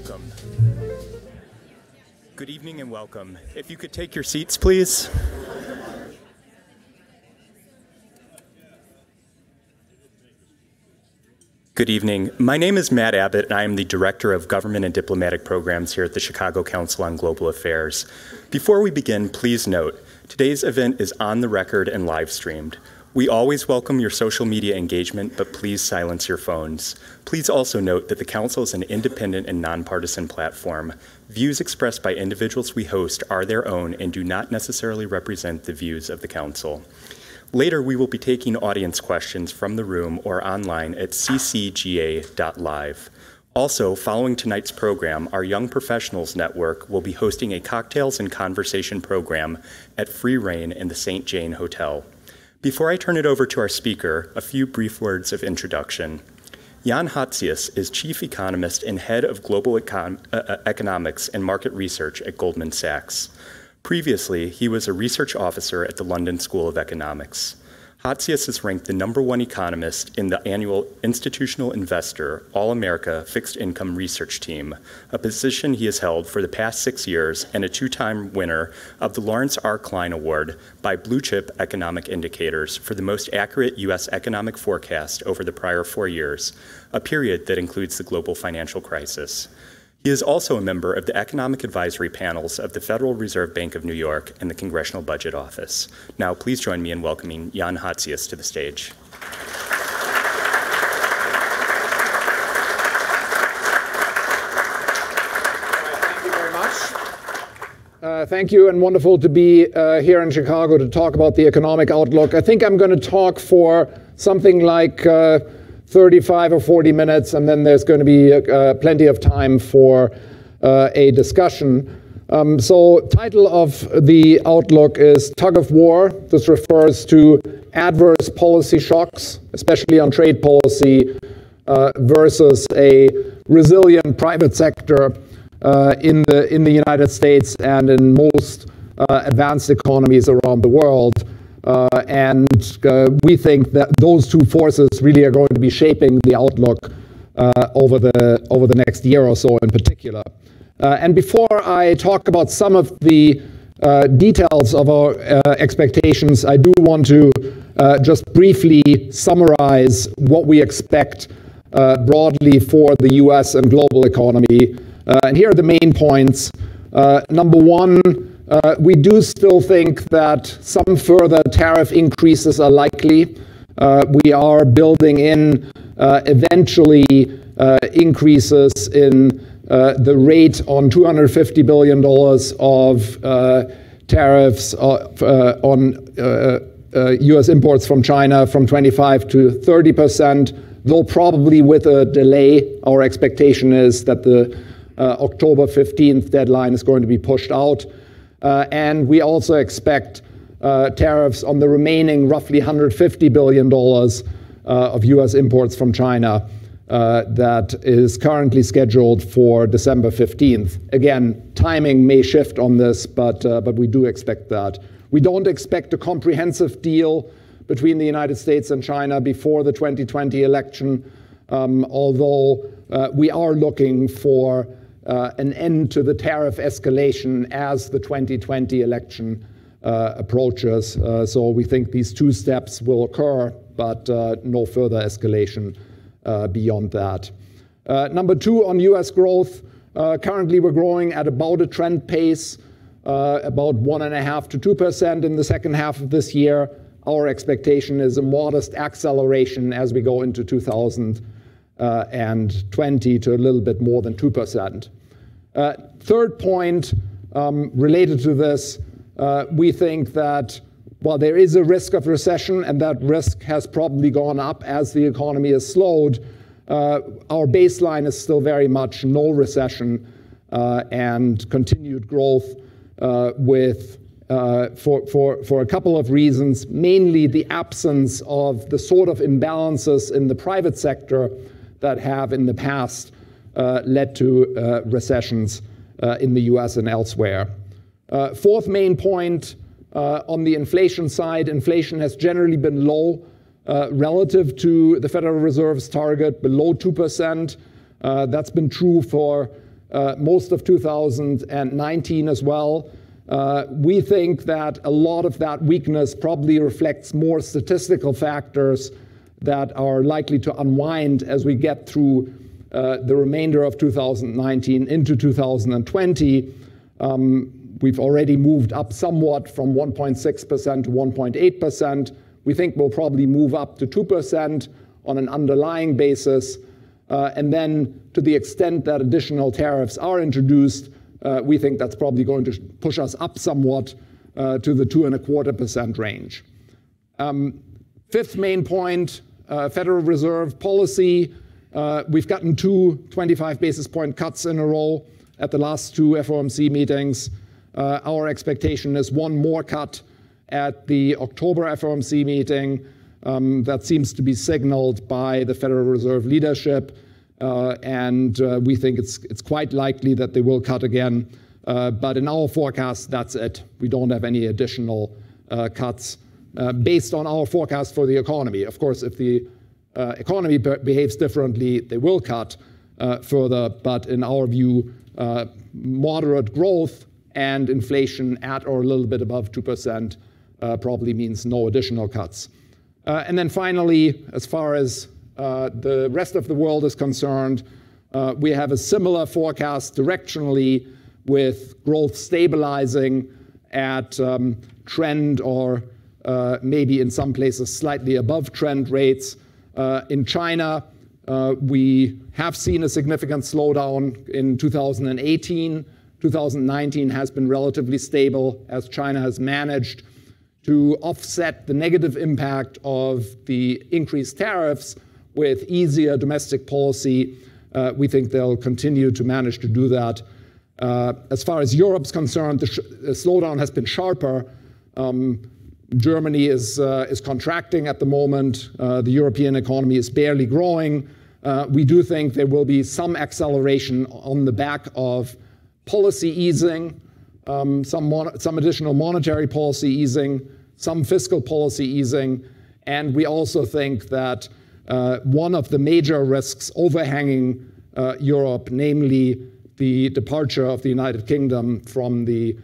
welcome. Good evening and welcome. If you could take your seats, please. Good evening. My name is Matt Abbott, and I am the Director of Government and Diplomatic Programs here at the Chicago Council on Global Affairs. Before we begin, please note today's event is on the record and live streamed. We always welcome your social media engagement, but please silence your phones. Please also note that the Council is an independent and nonpartisan platform. Views expressed by individuals we host are their own and do not necessarily represent the views of the Council. Later, we will be taking audience questions from the room or online at ccga.live. Also, following tonight's program, our Young Professionals Network will be hosting a cocktails and conversation program at Free Rein in the St. Jane Hotel. Before I turn it over to our speaker, a few brief words of introduction. Jan Hatzius is Chief Economist and Head of Global Econ uh, uh, Economics and Market Research at Goldman Sachs. Previously, he was a research officer at the London School of Economics. Hatzius is ranked the number one economist in the annual Institutional Investor All America Fixed Income Research Team, a position he has held for the past six years and a two time winner of the Lawrence R. Klein Award by Blue Chip Economic Indicators for the most accurate U.S. economic forecast over the prior four years, a period that includes the global financial crisis. He is also a member of the economic advisory panels of the Federal Reserve Bank of New York and the Congressional Budget Office. Now, please join me in welcoming Jan Hatzius to the stage. Thank you very much. Uh, thank you, and wonderful to be uh, here in Chicago to talk about the economic outlook. I think I'm going to talk for something like uh, 35 or 40 minutes, and then there's going to be uh, plenty of time for uh, a discussion. Um, so, title of the outlook is Tug of War. This refers to adverse policy shocks, especially on trade policy, uh, versus a resilient private sector uh, in the in the United States and in most uh, advanced economies around the world. Uh, and uh, we think that those two forces really are going to be shaping the outlook uh, over the over the next year or so in particular. and before I talk about some of the uh, details of our uh, expectations, I do want to uh, just briefly summarize what we expect broadly for the US and global economy. and here are the main points. number one, uh, we do still think that some further tariff increases are likely. Uh, we are building in uh, eventually uh, increases in uh, the rate on $250 billion of uh, tariffs on US imports from China from 25 to 30 percent, though probably with a delay. Our expectation is that the October 15th deadline is going to be pushed out. Uh, and we also expect uh, tariffs on the remaining roughly $150 billion uh, of US imports from China that is currently scheduled for December 15th. Again, timing may shift on this, but, but we do expect that. We don't expect a comprehensive deal between the United States and China before the 2020 election, um, although we are looking for an end to the tariff escalation as the 2020 election uh, approaches. Uh, so we think these two steps will occur, but uh, no further escalation uh, beyond that. Uh, number two, on US growth, currently we're growing at about a trend pace, about 1.5 to 2% in the second half of this year. Our expectation is a modest acceleration as we go into 2000 uh, and 20 to a little bit more than 2%. Uh, third point um, related to this, uh, we think that while there is a risk of recession, and that risk has probably gone up as the economy has slowed, uh, our baseline is still very much no recession uh, and continued growth uh, with uh, for, for, for a couple of reasons, mainly the absence of the sort of imbalances in the private sector that have in the past uh, led to uh, recessions uh, in the US and elsewhere. fourth main point on the inflation side, inflation has generally been low relative to the Federal Reserve's target, below 2%. that's been true for uh, most of 2019 as well. Uh, we think that a lot of that weakness probably reflects more statistical factors that are likely to unwind as we get through uh, the remainder of 2019 into 2020. Um, we've already moved up somewhat from 1.6% to 1.8%. We think we'll probably move up to 2% on an underlying basis. Uh, and then to the extent that additional tariffs are introduced, uh, we think that's probably going to push us up somewhat to the 2.25% range. Um, fifth main point, uh, Federal Reserve policy. Uh, we've gotten two 25 basis point cuts in a row at the last two FOMC meetings. Uh, our expectation is one more cut at the October FOMC meeting. Um, that seems to be signaled by the Federal Reserve leadership. Uh, and uh, we think it's, it's quite likely that they will cut again. Uh, but in our forecast, that's it. We don't have any additional uh, cuts uh, based on our forecast for the economy. Of course, if the uh, economy behaves differently, they will cut further. But in our view, moderate growth and inflation at or a little bit above 2% probably means no additional cuts. Uh, and then finally, as far as uh, the rest of the world is concerned, uh, we have a similar forecast directionally with growth stabilizing at um, trend or uh, maybe in some places slightly above trend rates. Uh, in China, uh, we have seen a significant slowdown in 2018. 2019 has been relatively stable as China has managed to offset the negative impact of the increased tariffs with easier domestic policy. Uh, we think they'll continue to manage to do that. Uh, as far as Europe's concerned, the, the slowdown has been sharper. Um, Germany is, uh, is contracting at the moment. Uh, the European economy is barely growing. Uh, we do think there will be some acceleration on the back of policy easing um, some, some additional monetary policy easing, some fiscal policy easing, and we also think that uh, one of the major risks overhanging uh, Europe, namely the departure of the United Kingdom from the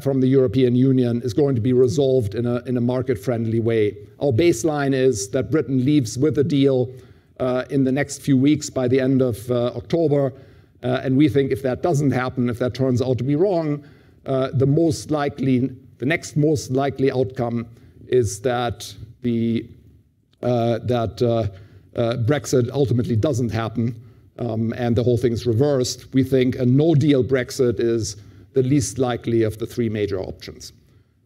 from the European Union is going to be resolved in a, in a market friendly way. Our baseline is that Britain leaves with a deal uh, in the next few weeks by the end of uh, October. Uh, and we think if that doesn't happen, if that turns out to be wrong, uh, the most likely, the next most likely outcome is that the uh, that uh, uh, Brexit ultimately doesn't happen um, and the whole thing's reversed. We think a no-deal Brexit is the least likely of the three major options.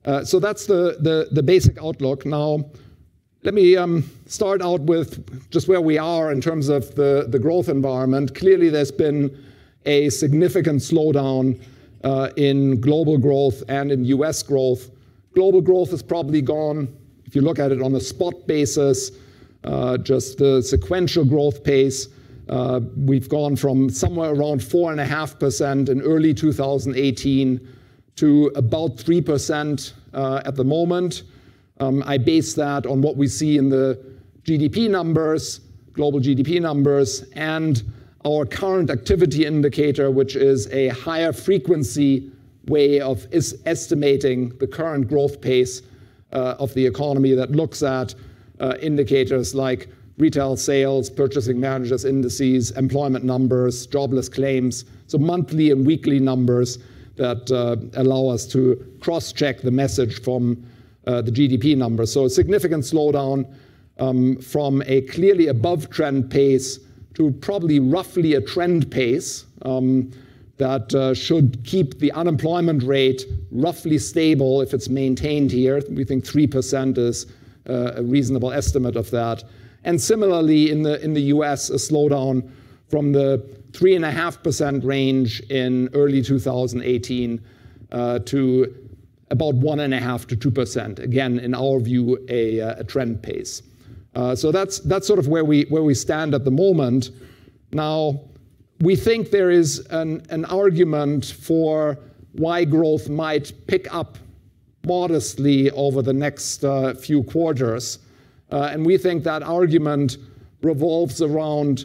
Uh, so that's the, the, the basic outlook. Now, let me um, start out with just where we are in terms of the, the growth environment. Clearly, there's been a significant slowdown uh, in global growth and in US growth. Global growth has probably gone, if you look at it on a spot basis, uh, just the sequential growth pace, we've gone from somewhere around 4.5% in early 2018 to about 3% uh, at the moment. Um, I base that on what we see in the GDP numbers, global GDP numbers, and our current activity indicator, which is a higher frequency way of estimating the current growth pace uh, of the economy that looks at uh, indicators like retail sales, purchasing managers indices, employment numbers, jobless claims, so monthly and weekly numbers that uh, allow us to cross check the message from uh, the GDP numbers. So a significant slowdown um, from a clearly above trend pace to probably roughly a trend pace um, that uh, should keep the unemployment rate roughly stable if it's maintained here. We think 3% is uh, a reasonable estimate of that. And similarly, in the, in the US, a slowdown from the 3.5% range in early 2018 uh, to about 1.5 to 2%. Again, in our view, a, uh, a trend pace. Uh, so that's, that's sort of where we, where we stand at the moment. Now, we think there is an, an argument for why growth might pick up modestly over the next uh, few quarters. Uh, and we think that argument revolves around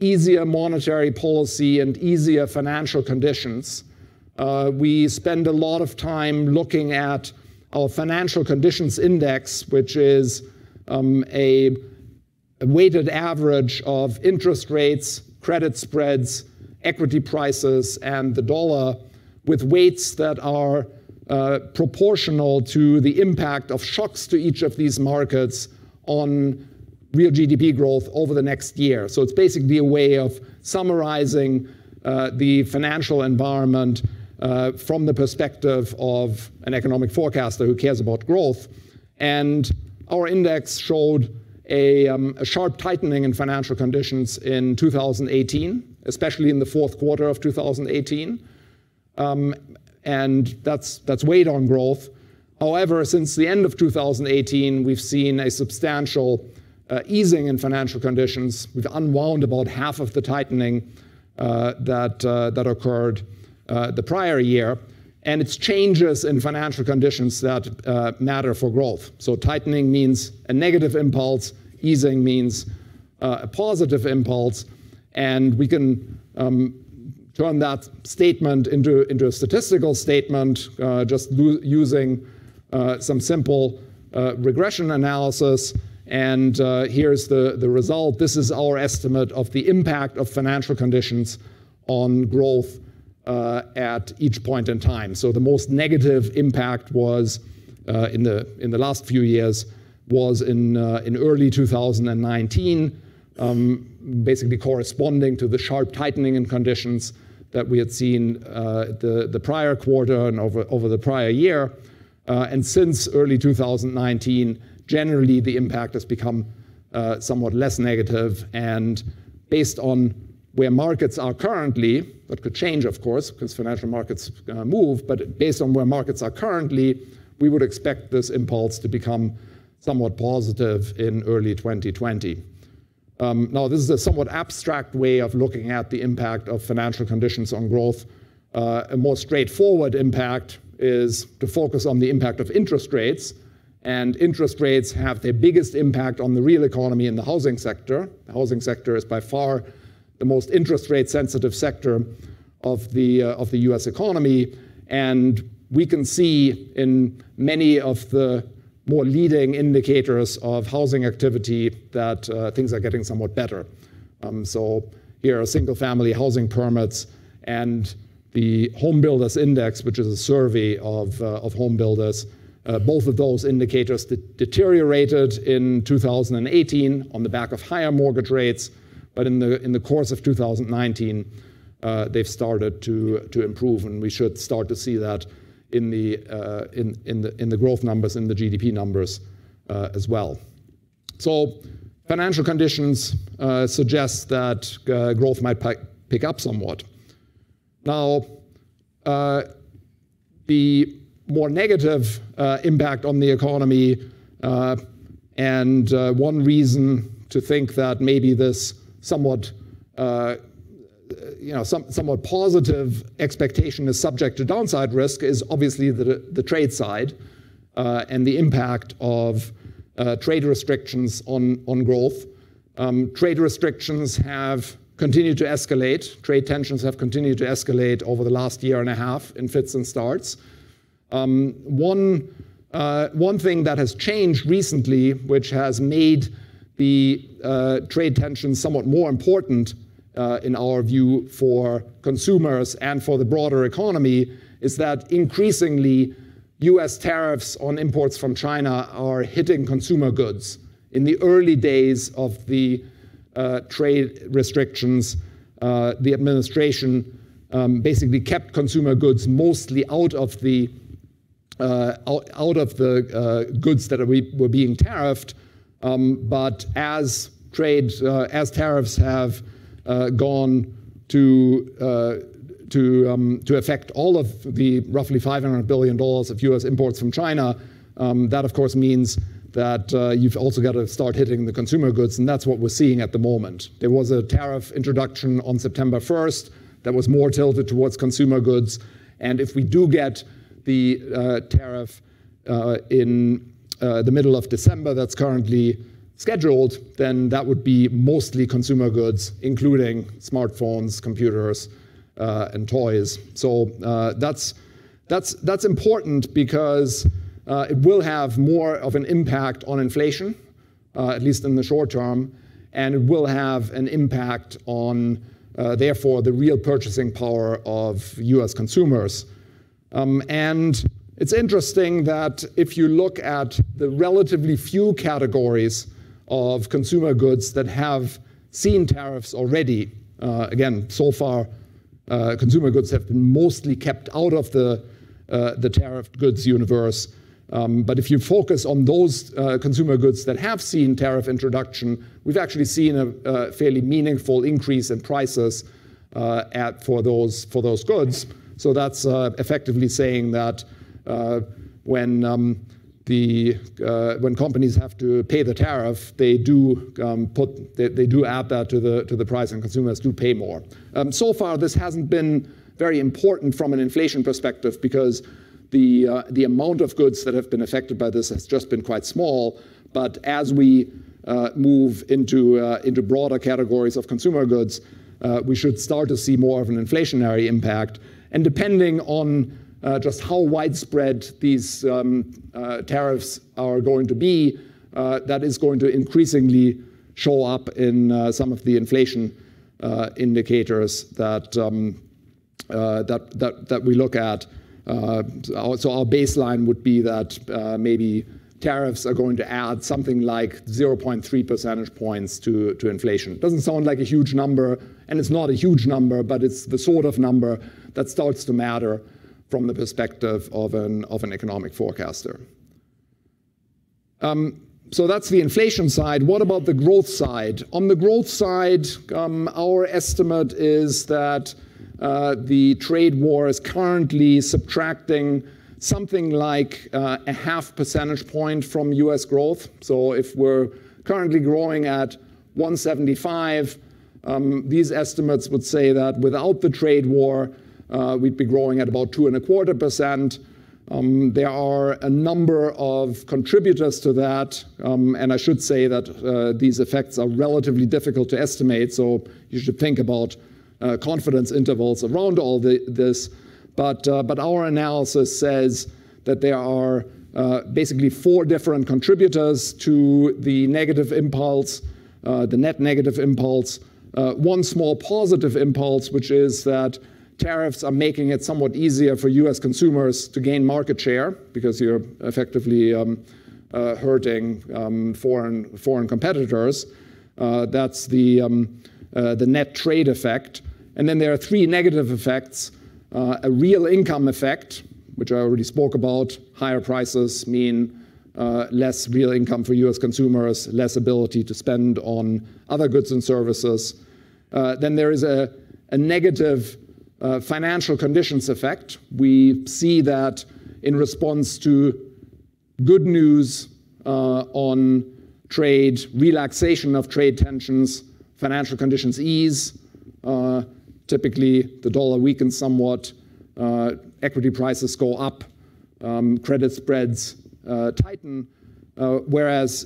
easier monetary policy and easier financial conditions. Uh, we spend a lot of time looking at our financial conditions index, which is um, a, weighted average of interest rates, credit spreads, equity prices, and the dollar with weights that are uh, proportional to the impact of shocks to each of these markets on real GDP growth over the next year. So it's basically a way of summarizing uh, the financial environment uh, from the perspective of an economic forecaster who cares about growth. And our index showed a, um, a sharp tightening in financial conditions in 2018, especially in the fourth quarter of 2018. Um, and that's, that's weighed on growth. However, since the end of 2018, we've seen a substantial uh, easing in financial conditions. We've unwound about half of the tightening uh, that, uh, that occurred uh, the prior year. And it's changes in financial conditions that uh, matter for growth. So tightening means a negative impulse, easing means uh, a positive impulse. And we can um, turn that statement into, into a statistical statement just using some simple uh, regression analysis. And uh, here's the, the result. This is our estimate of the impact of financial conditions on growth uh, at each point in time. So the most negative impact was uh, in, the, in the last few years was in, in early 2019, um, basically corresponding to the sharp tightening in conditions that we had seen uh, the, the prior quarter and over, over the prior year. Uh, and since early 2019, generally the impact has become uh, somewhat less negative. And based on where markets are currently, that could change, of course, because financial markets uh, move, but based on where markets are currently, we would expect this impulse to become somewhat positive in early 2020. Um, now, this is a somewhat abstract way of looking at the impact of financial conditions on growth. Uh, a more straightforward impact is to focus on the impact of interest rates. And interest rates have their biggest impact on the real economy in the housing sector. The housing sector is by far the most interest rate sensitive sector of the, uh, of the US economy. And we can see in many of the more leading indicators of housing activity that uh, things are getting somewhat better. Um, so here are single family housing permits and the home builders index, which is a survey of, uh, of home builders. Uh, both of those indicators deteriorated in 2018 on the back of higher mortgage rates, but in the, in the course of 2019, uh, they've started to, to improve, and we should start to see that in the, uh, in, in, the, in the growth numbers, in the GDP numbers uh, as well. So financial conditions uh, suggest that growth might pick up somewhat. Now, uh, the more negative uh, impact on the economy and one reason to think that maybe this somewhat you know, some, somewhat positive expectation is subject to downside risk is obviously the, the trade side uh, and the impact of uh, trade restrictions on, on growth. Um, trade restrictions have continued to escalate. Trade tensions have continued to escalate over the last year and a half in fits and starts. Um, one, uh, one thing that has changed recently, which has made the uh, trade tensions somewhat more important uh, in our view, for consumers and for the broader economy is that increasingly US tariffs on imports from China are hitting consumer goods. In the early days of the uh, trade restrictions, uh, the administration um, basically kept consumer goods mostly out of the uh, out, out, of the uh, goods that were being tariffed. Um, but as trade, uh, as tariffs have uh, gone to to um, to affect all of the roughly 500 billion dollars of U.S. imports from China. Um, that of course means that uh, you've also got to start hitting the consumer goods, and that's what we're seeing at the moment. There was a tariff introduction on September 1st that was more tilted towards consumer goods, and if we do get the uh, tariff uh, in uh, the middle of December, that's currently scheduled, then that would be mostly consumer goods, including smartphones, computers, uh, and toys. So uh, that's that's that's important because uh, it will have more of an impact on inflation, uh, at least in the short term, and it will have an impact on, uh, therefore, the real purchasing power of U.S. consumers. Um, and it's interesting that if you look at the relatively few categories of consumer goods that have seen tariffs already, uh, again, so far uh, consumer goods have been mostly kept out of the, uh, the tariff goods universe. Um, but if you focus on those uh, consumer goods that have seen tariff introduction, we've actually seen a, fairly meaningful increase in prices uh, for, those, for those goods. So that's uh, effectively saying that when um, the when companies have to pay the tariff, they do um, put they, they, do add that to the to the price, and consumers do pay more. So far, this hasn't been very important from an inflation perspective because the uh, the amount of goods that have been affected by this has just been quite small. But as we uh, move into uh, into broader categories of consumer goods, uh, we should start to see more of an inflationary impact. And depending on uh, just how widespread these um, uh, tariffs are going to be, that is going to increasingly show up in some of the inflation indicators that, um, that, that, that, we look at. So our baseline would be that maybe tariffs are going to add something like 0.3 percentage points to, inflation. Doesn't sound like a huge number, and it's not a huge number, but it's the sort of number that starts to matter from the perspective of an, of an economic forecaster. Um, so that's the inflation side. What about the growth side? On the growth side, um, our estimate is that uh, the trade war is currently subtracting something like uh, a half percentage point from US growth. So if we're currently growing at 175, um, these estimates would say that without the trade war, uh, we'd be growing at about two and a quarter percent. Um, there are a number of contributors to that, um, and I should say that uh, these effects are relatively difficult to estimate, so you should think about uh, confidence intervals around all the, this. But, uh, but our analysis says that there are uh, basically four different contributors to the negative impulse, uh, the net negative impulse. one small positive impulse, which is that tariffs are making it somewhat easier for US consumers to gain market share because you're effectively um, uh, hurting um, foreign, foreign competitors. Uh, that's the, um, uh, the net trade effect. And then there are three negative effects uh, a real income effect, which I already spoke about. Higher prices mean uh, less real income for US consumers, less ability to spend on other goods and services. Uh, then there is a, a negative uh, financial conditions effect. We see that in response to good news uh, on trade, relaxation of trade tensions, financial conditions ease. Uh, typically, the dollar weakens somewhat, uh, equity prices go up, um, credit spreads uh, tighten. Uh, whereas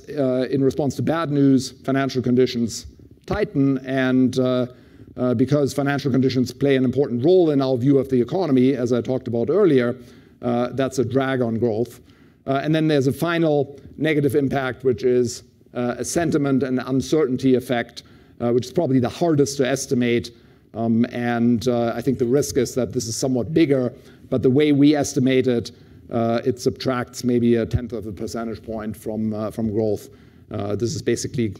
in response to bad news, financial conditions tighten and uh, because financial conditions play an important role in our view of the economy, as I talked about earlier, uh, that's a drag on growth. Uh, and then there's a final negative impact, which is uh, a sentiment and uncertainty effect, uh, which is probably the hardest to estimate. Um, and I think the risk is that this is somewhat bigger, but the way we estimate it, it subtracts maybe a tenth of a percentage point from, from growth. this is basically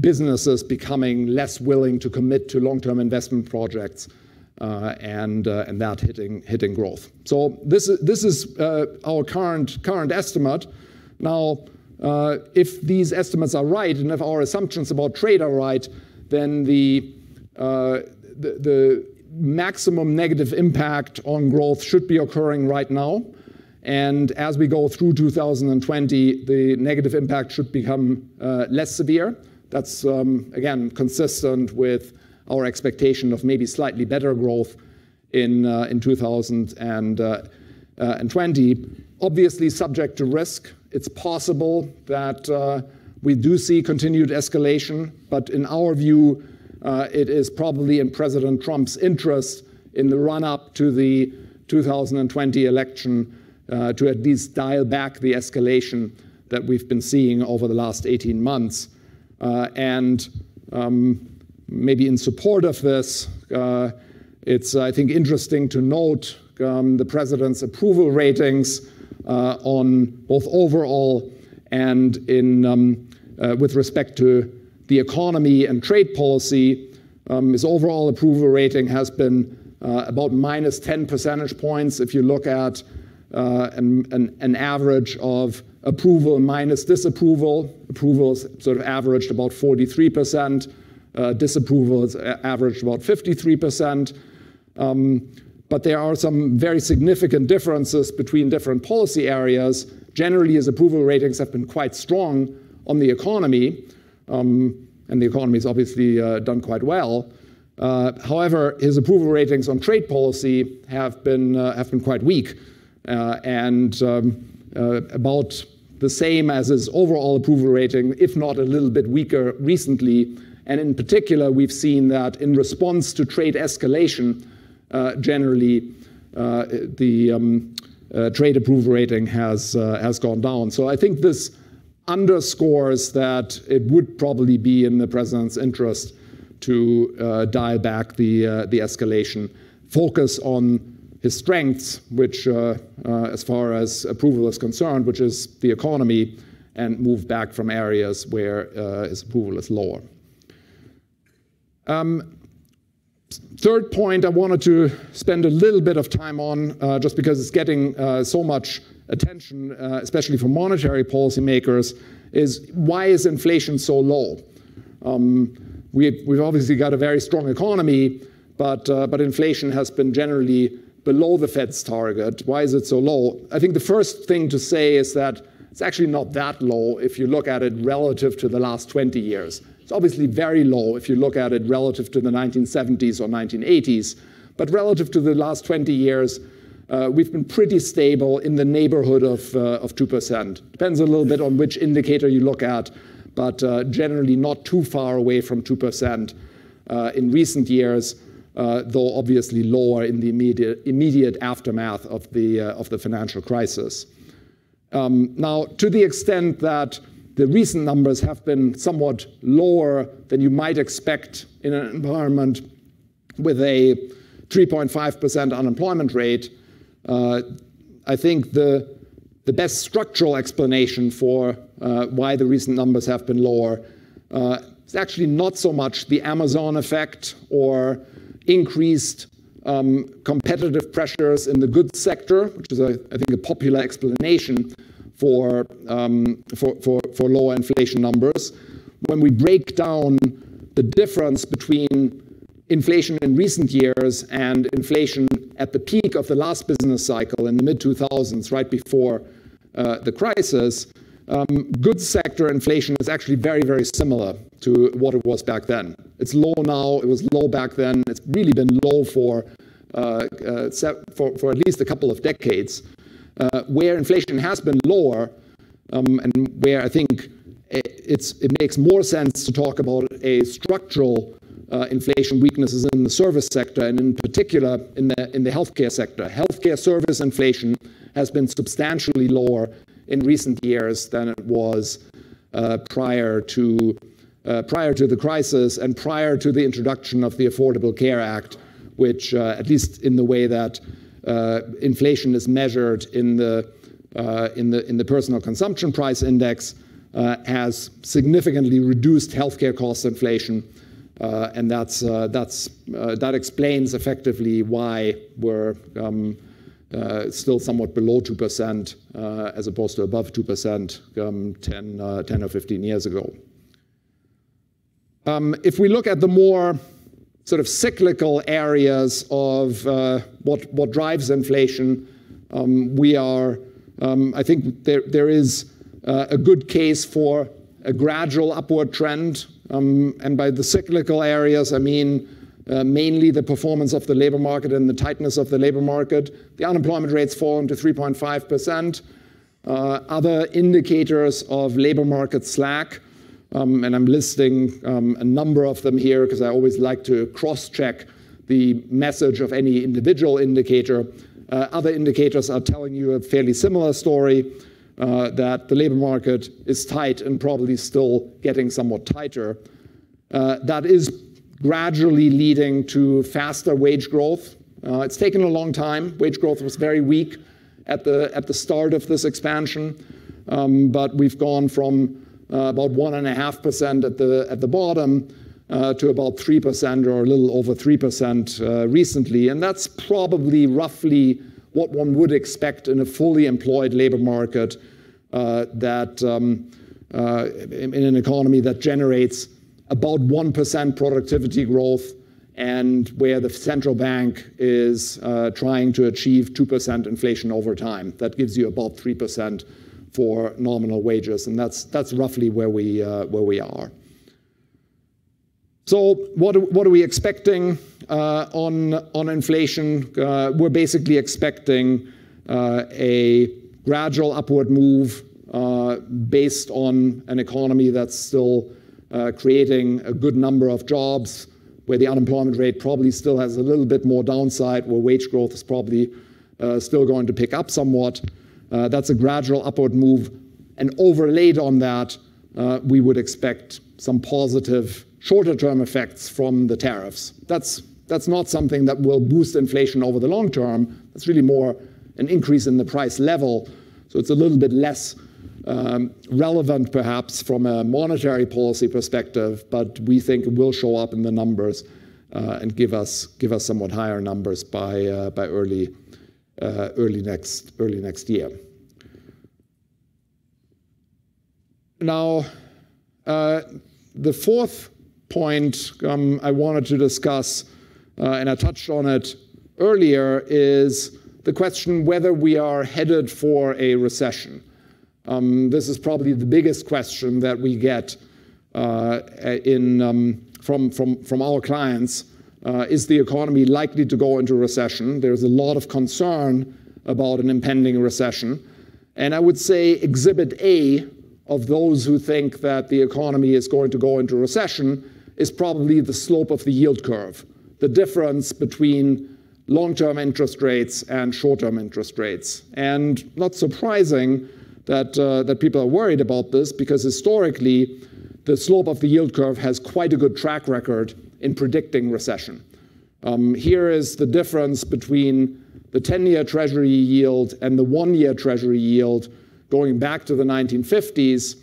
businesses becoming less willing to commit to long-term investment projects uh, and, uh, and that hitting, hitting growth. So this is, this is uh, our current, current estimate. Now, uh, if these estimates are right and if our assumptions about trade are right, then the, uh, the, the maximum negative impact on growth should be occurring right now. And as we go through 2020, the negative impact should become uh, less severe. That's, um, again, consistent with our expectation of maybe slightly better growth in, uh, in 2020. Obviously, subject to risk. It's possible that uh, We do see continued escalation, but in our view, uh, it is probably in President Trump's interest in the run up to the 2020 election uh, to at least dial back the escalation that we've been seeing over the last 18 months. Uh, and um, maybe in support of this, uh, it's, I think, interesting to note um, the president's approval ratings uh, on both overall and in, um, uh, with respect to the economy and trade policy. Um, his overall approval rating has been uh, about minus 10 percentage points if you look at uh, an, an, an, average of approval minus disapproval. Approval is sort of averaged about 43%, uh, disapproval is averaged about 53%. Um, but there are some very significant differences between different policy areas. Generally, his approval ratings have been quite strong on the economy, um, and the economy has obviously uh, done quite well. Uh, however, his approval ratings on trade policy have been, uh, have been quite weak uh, and um, uh, about the same as his overall approval rating, if not a little bit weaker recently. And in particular, we've seen that in response to trade escalation, generally the um, trade approval rating has, has gone down. So I think this underscores that it would probably be in the president's interest to uh, dial back the, uh, the escalation, focus on his strengths, which, uh, uh, as far as approval is concerned, which is the economy, and move back from areas where uh, his approval is lower. Um, third point I wanted to spend a little bit of time on, uh, just because it's getting so much attention, especially for monetary policymakers, is why is inflation so low? Um, We've, we've obviously got a very strong economy, but, uh, but inflation has been generally below the Fed's target. Why is it so low? I think the first thing to say is that it's actually not that low if you look at it relative to the last 20 years. It's obviously very low if you look at it relative to the 1970s or 1980s, but relative to the last 20 years, uh, we've been pretty stable in the neighborhood of, uh, of 2%. Depends a little bit on which indicator you look at, but uh, generally not too far away from 2% uh, in recent years, uh, though obviously lower in the immediate, immediate aftermath of the, of the financial crisis. Um, now, to the extent that the recent numbers have been somewhat lower than you might expect in an environment with a 3.5% unemployment rate, uh, I think the, the best structural explanation for uh, why the recent numbers have been lower. Uh, it's actually not so much the Amazon effect or increased um, competitive pressures in the goods sector, which is, a, I think, a popular explanation for, um, for, for, for lower inflation numbers. When we break down the difference between inflation in recent years and inflation at the peak of the last business cycle in the mid 2000s, right before uh, the crisis, um, goods sector inflation is actually very, very similar to what it was back then. It's low now, it was low back then, it's really been low for, uh, uh, for, for, at least a couple of decades. Uh, where inflation has been lower, um, and where I think it makes more sense to talk about a structural uh, inflation weaknesses in the service sector, and in particular in the, in the healthcare sector. Healthcare service inflation has been substantially lower in recent years than it was uh, prior to uh, prior to the crisis and prior to the introduction of the Affordable Care Act, which, uh, at least in the way that inflation is measured in the uh, in the in the personal consumption price index, uh, has significantly reduced healthcare cost inflation, and that's that's that explains effectively why we're um, uh, still somewhat below 2% uh, as opposed to above 2% um, 10, uh, 10 or 15 years ago. Um, if we look at the more sort of cyclical areas of uh, what, what drives inflation, um, we are, um, I think there, there is uh, a good case for a gradual upward trend. Um, and by the cyclical areas, I mean uh, mainly the performance of the labor market and the tightness of the labor market. The unemployment rate's fallen to 3.5%. Uh, other indicators of labor market slack and I'm listing um, a number of them here because I always like to cross-check the message of any individual indicator. Uh, other indicators are telling you a fairly similar story, uh, that the labor market is tight and probably still getting somewhat tighter. Uh, that is gradually leading to faster wage growth. Uh, it's taken a long time. Wage growth was very weak at the, at the start of this expansion, um, but we've gone from about 1.5% at the, at the bottom uh, to about 3% or a little over 3% uh, recently. And that's probably roughly what one would expect in a fully employed labor market uh, that um, uh, in an economy that generates about 1% productivity growth and where the central bank is uh, trying to achieve 2% inflation over time. That gives you about 3% for nominal wages, and that's, that's roughly where we, uh, where we are. So what, what are we expecting uh, on, on inflation? Uh, we're basically expecting uh, a gradual upward move uh, based on an economy that's still uh, creating a good number of jobs, where the unemployment rate probably still has a little bit more downside, where wage growth is probably still going to pick up somewhat. Uh, that's a gradual upward move. And overlaid on that, uh, we would expect some positive shorter term effects from the tariffs. That's, that's not something that will boost inflation over the long term. That's really more an increase in the price level. So it's a little bit less um, relevant perhaps from a monetary policy perspective, but we think it will show up in the numbers uh, and give us give us somewhat higher numbers by uh, by early early next early next year. Now, uh, the fourth point um, I wanted to discuss, uh, and I touched on it earlier, is the question whether we are headed for a recession. Um, this is probably the biggest question that we get uh, in, um, from, from, from our clients. Uh, is the economy likely to go into recession? There's a lot of concern about an impending recession. And I would say exhibit A of those who think that the economy is going to go into recession is probably the slope of the yield curve, the difference between long-term interest rates and short-term interest rates. And not surprising, that, uh, that people are worried about this because historically, the slope of the yield curve has quite a good track record in predicting recession. Um, here is the difference between the 10 year Treasury yield and the one year Treasury yield going back to the 1950s.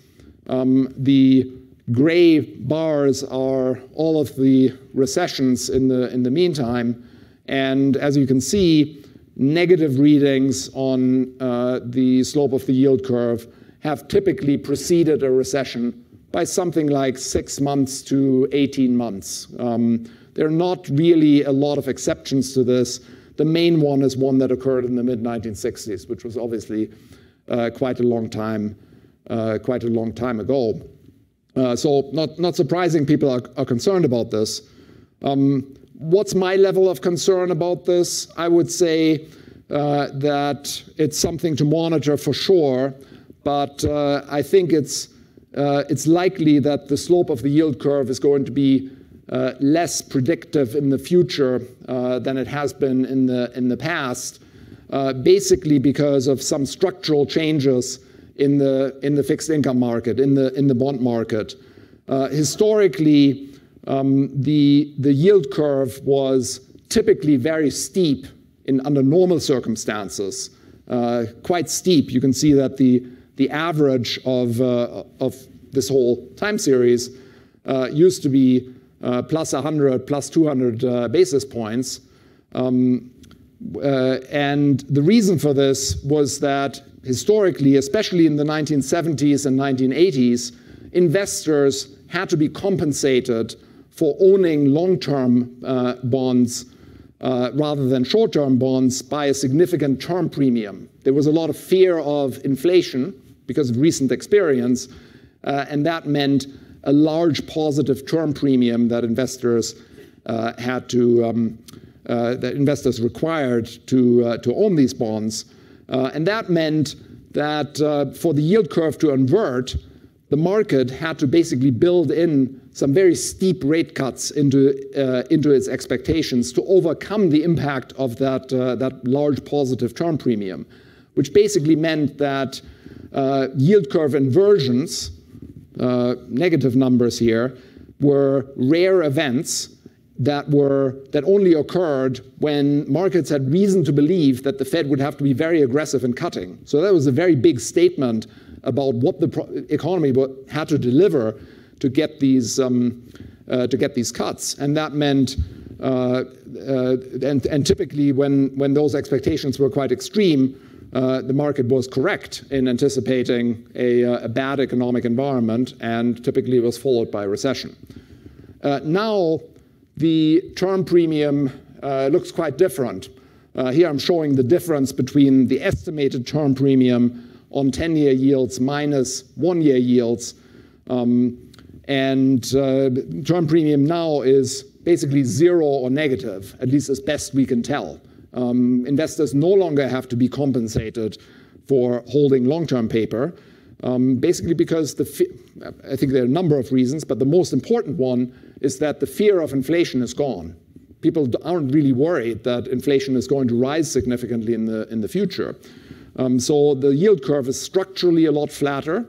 Um, the gray bars are all of the recessions in the, in the meantime. And as you can see, negative readings on uh, the slope of the yield curve have typically preceded a recession by something like six months to 18 months. Um, there are not really a lot of exceptions to this. The main one is one that occurred in the mid 1960s, which was obviously uh, quite a long time, uh, quite a long time ago. Uh, so not, not surprising people are, are concerned about this. Um, what's my level of concern about this? I would say uh, that it's something to monitor for sure, but uh, I think it's, it's likely that the slope of the yield curve is going to be uh, less predictive in the future uh, than it has been in the, in the past, uh, basically because of some structural changes in the, in the fixed income market, in the, in the bond market. historically, um, the, the yield curve was typically very steep in under normal circumstances, uh, quite steep. You can see that the, the average of, uh, of this whole time series uh, used to be uh, plus 100, plus 200 uh, basis points. Um, uh, and the reason for this was that historically, especially in the 1970s and 1980s, investors had to be compensated for owning long-term uh, bonds uh, rather than short-term bonds by a significant term premium. There was a lot of fear of inflation because of recent experience, uh, and that meant a large positive term premium that investors uh, had to, um, uh, that investors required to, to own these bonds. and that meant that for the yield curve to invert, the market had to basically build in some very steep rate cuts into, uh, into its expectations to overcome the impact of that, uh, that large positive term premium, which basically meant that yield curve inversions, uh, negative numbers here, were rare events that were that only occurred when markets had reason to believe that the Fed would have to be very aggressive in cutting. So that was a very big statement about what the economy had to deliver to get these um, uh, to get these cuts, and that meant. Uh, uh, and, and, typically, when, when those expectations were quite extreme, uh, the market was correct in anticipating a, uh, a, bad economic environment, and typically was followed by a recession. Uh, now, the term premium looks quite different. here I'm showing the difference between the estimated term premium on 10-year yields minus one-year yields. Um, and uh, term premium now is basically zero or negative, at least as best we can tell. Um, investors no longer have to be compensated for holding long-term paper, um, basically because the I think there are a number of reasons, but the most important one is that the fear of inflation is gone. People aren't really worried that inflation is going to rise significantly in the in the future. Um, so the yield curve is structurally a lot flatter,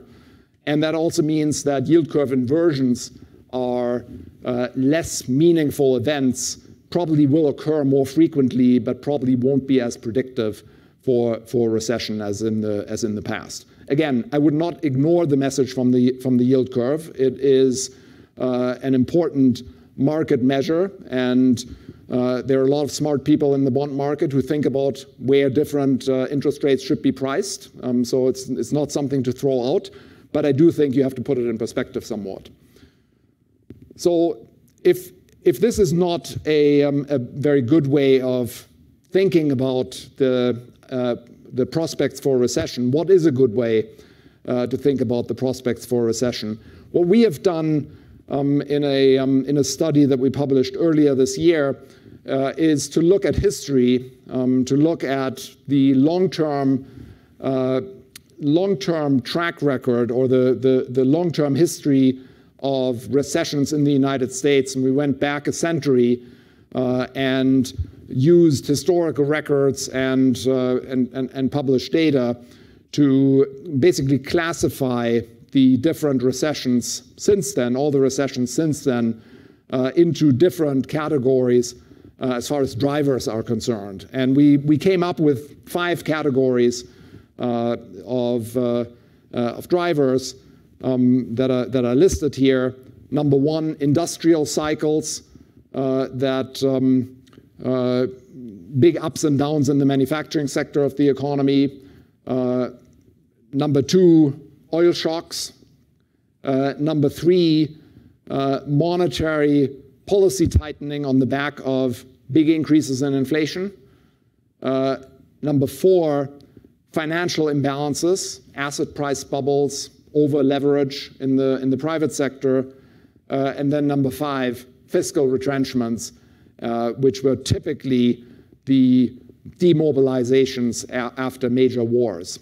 and that also means that yield curve inversions are uh, less meaningful events, probably will occur more frequently, but probably won't be as predictive for, for recession as in, the, as in the past. Again, I would not ignore the message from the, from the yield curve. It is uh, an important market measure, and uh, there are a lot of smart people in the bond market who think about where different uh, interest rates should be priced. Um, so it's, it's not something to throw out, but I do think you have to put it in perspective somewhat. So if, if this is not a, um, a very good way of thinking about the, uh, the prospects for recession, what is a good way uh, to think about the prospects for recession? What we have done um, in, a, um, in a study that we published earlier this year uh, is to look at history, um, to look at the long-term uh, long-term track record or the, the, the long-term history of recessions in the United States. And we went back a century uh, and used historical records and, uh, and, and, and published data to basically classify the different recessions since then, all the recessions since then, uh, into different categories uh, as far as drivers are concerned. And we, we came up with five categories uh, of, uh, of drivers um, that, are, that are listed here. Number one, industrial cycles that um, big ups and downs in the manufacturing sector of the economy. number two, oil shocks. Uh, number three, uh, monetary policy tightening on the back of big increases in inflation. Uh, number four, financial imbalances, asset price bubbles, over leverage in the, in the private sector. Uh, and then number five, fiscal retrenchments, uh, which were typically the demobilizations after major wars.